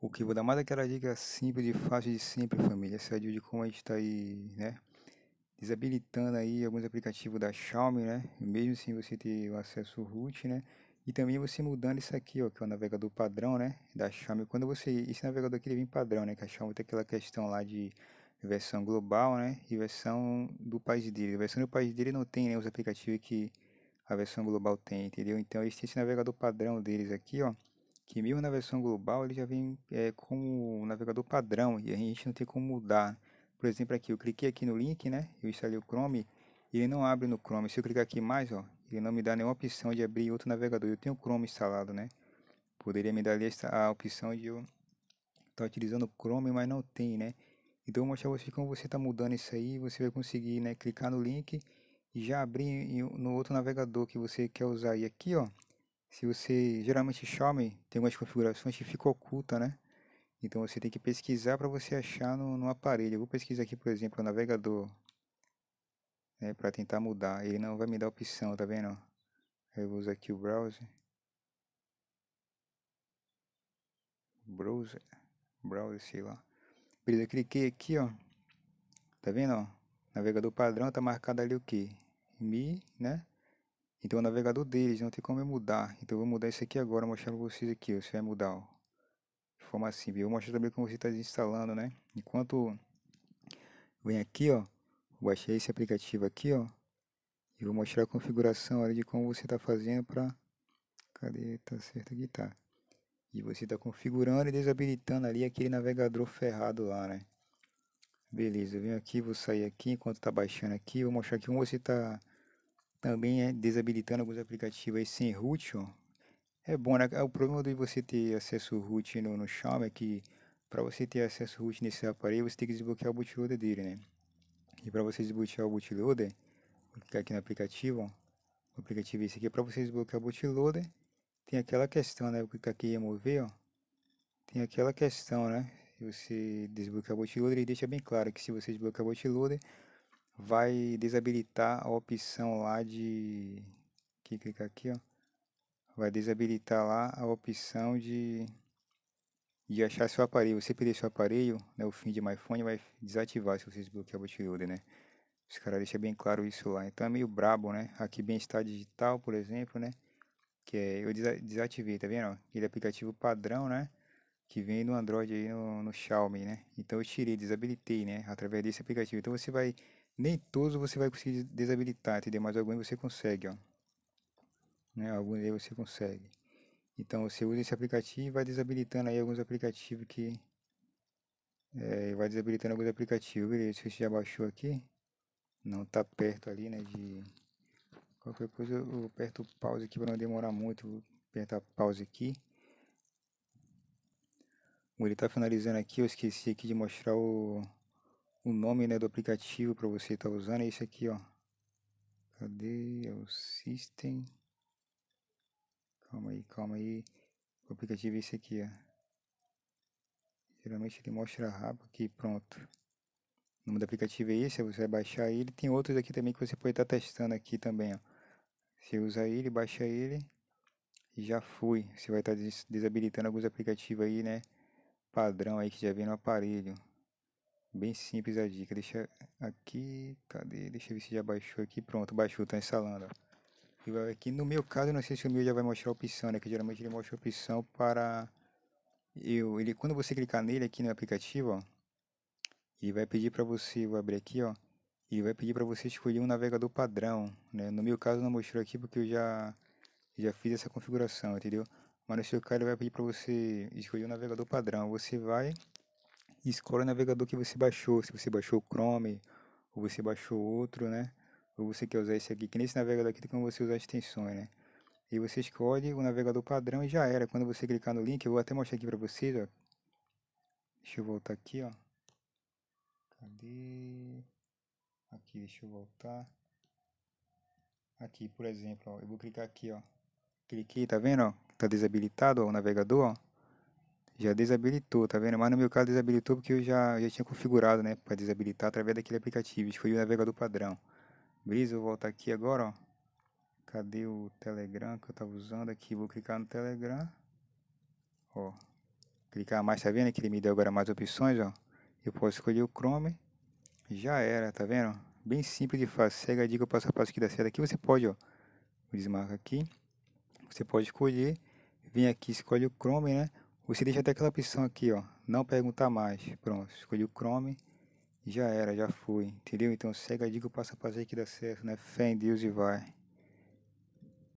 Ok, vou dar mais aquela dica simples e fácil de sempre, família. Essa é de como a gente está aí, né? Desabilitando aí alguns aplicativos da Xiaomi, né? Mesmo sem você ter o acesso root, né? E também você mudando isso aqui, ó, que é o navegador padrão, né? Da Xiaomi. Quando você... Esse navegador aqui ele vem padrão, né? Que a Xiaomi tem aquela questão lá de versão global, né? E versão do país dele. A versão do país dele não tem, né? Os aplicativos que a versão global tem, entendeu? Então, esse, esse navegador padrão deles aqui, ó que mesmo na versão global ele já vem é, como navegador padrão e a gente não tem como mudar. Por exemplo, aqui eu cliquei aqui no link, né? Eu instalei o Chrome e ele não abre no Chrome. Se eu clicar aqui mais, ó, ele não me dá nenhuma opção de abrir outro navegador. Eu tenho o Chrome instalado, né? Poderia me dar ali a opção de eu estar tá utilizando o Chrome, mas não tem, né? Então eu vou mostrar você como você está mudando isso aí. Você vai conseguir, né? Clicar no link e já abrir no outro navegador que você quer usar. E aqui, ó, se você geralmente Xiaomi tem algumas configurações que ficam oculta, né? Então você tem que pesquisar para você achar no, no, aparelho. Eu vou pesquisar aqui, por exemplo, o navegador, né, para tentar mudar. Ele não vai me dar opção, tá vendo? Eu vou usar aqui o browser. Browser, browser, sei lá. Beleza, cliquei aqui, ó. Tá vendo, ó? Navegador padrão tá marcado ali o que? Mi, né? Então o navegador deles não tem como eu mudar. Então eu vou mudar isso aqui agora, mostrar para vocês aqui. Ó, você vai mudar, ó, de forma simples. Eu vou mostrar também como você está desinstalando, né? Enquanto vem aqui, ó, baixar esse aplicativo aqui, ó, e vou mostrar a configuração ali de como você está fazendo para, cadê? Tá certo aqui, tá. E você está configurando e desabilitando ali aquele navegador ferrado lá, né? Beleza, eu venho aqui, vou sair aqui enquanto está baixando aqui, vou mostrar aqui como você está também é desabilitando alguns aplicativos sem root, ó. É bom, né? O problema de você ter acesso root no, no Xiaomi é que para você ter acesso root nesse aparelho, você tem que desbloquear o bootloader dele, né? E para você desbloquear o bootloader, vou clicar aqui no aplicativo, ó. O aplicativo esse aqui é para você desbloquear o bootloader. Tem aquela questão, né? Vou clicar aqui em remover, ó. Tem aquela questão, né? Se você desbloquear o bootloader, ele deixa bem claro que se você desbloquear o bootloader, vai desabilitar a opção lá de que clicar aqui, ó. Vai desabilitar lá a opção de de achar seu aparelho. Você perder seu aparelho, né, o fim de MyPhone vai desativar se você desbloquear o bootloader, né? Os caras deixam bem claro isso lá. Então é meio brabo, né? Aqui bem-estar digital, por exemplo, né? Que é, eu desativei, tá vendo? Aquele aplicativo padrão, né? Que vem no Android aí no, no Xiaomi, né? Então eu tirei, desabilitei, né? Através desse aplicativo. Então você vai nem todos você vai conseguir desabilitar, entendeu? Mas alguns você consegue, ó. Né? Alguns aí você consegue. Então você usa esse aplicativo e vai desabilitando aí alguns aplicativos que... É, vai desabilitando alguns aplicativos, beleza? Se você já baixou aqui, não tá perto ali, né? De qualquer coisa eu aperto pause aqui para não demorar muito. Vou apertar pause aqui. Ele tá finalizando aqui, eu esqueci aqui de mostrar o o nome né, do aplicativo para você estar tá usando é esse aqui, ó. Cadê? É o System. Calma aí, calma aí. O aplicativo é esse aqui, ó. Geralmente ele mostra rápido aqui, pronto. O nome do aplicativo é esse, você vai baixar ele. Tem outros aqui também que você pode estar tá testando aqui também, ó. Você usa ele, baixa ele e já foi. Você vai estar tá desabilitando alguns aplicativos aí, né? Padrão aí que já vem no aparelho. Bem simples a dica. Deixa aqui. Cadê? Deixa eu ver se já baixou aqui. Pronto, baixou, tá instalando. E vai aqui no meu caso, não sei se o meu já vai mostrar a opção, né? Que geralmente ele mostra a opção para eu. Ele, quando você clicar nele aqui no aplicativo, ó, ele vai pedir para você, vou abrir aqui, ó. Ele vai pedir para você escolher um navegador padrão, né? No meu caso não mostrou aqui porque eu já já fiz essa configuração, entendeu? Mas no seu caso ele vai pedir para você escolher um navegador padrão. Você vai e escolhe o navegador que você baixou, se você baixou o Chrome, ou você baixou outro, né? Ou você quer usar esse aqui, que nesse navegador aqui tem como você usar extensões, né? E você escolhe o navegador padrão e já era. Quando você clicar no link, eu vou até mostrar aqui pra vocês, ó. Deixa eu voltar aqui, ó. Cadê? Aqui, deixa eu voltar. Aqui, por exemplo, ó, eu vou clicar aqui, ó. Cliquei, tá vendo, ó? Tá desabilitado ó, o navegador, ó já desabilitou, tá vendo? Mas no meu caso desabilitou porque eu já, já tinha configurado, né, para desabilitar através daquele aplicativo, escolhi o navegador padrão. Beleza, vou voltar aqui agora, ó. Cadê o Telegram que eu tava usando aqui? Vou clicar no Telegram. Ó. clicar mais, tá vendo que ele me deu agora mais opções, ó. Eu posso escolher o Chrome, já era, tá vendo? Bem simples de fazer, segue a dica passo a passo que dá certo. Aqui você pode, ó, desmarca aqui, você pode escolher, vem aqui, escolhe o Chrome, né? Você deixa até aquela opção aqui, ó, não perguntar mais. Pronto, escolhi o Chrome, já era, já foi, entendeu? Então segue a dica passo a aí que dá certo, né? Fé em Deus e vai.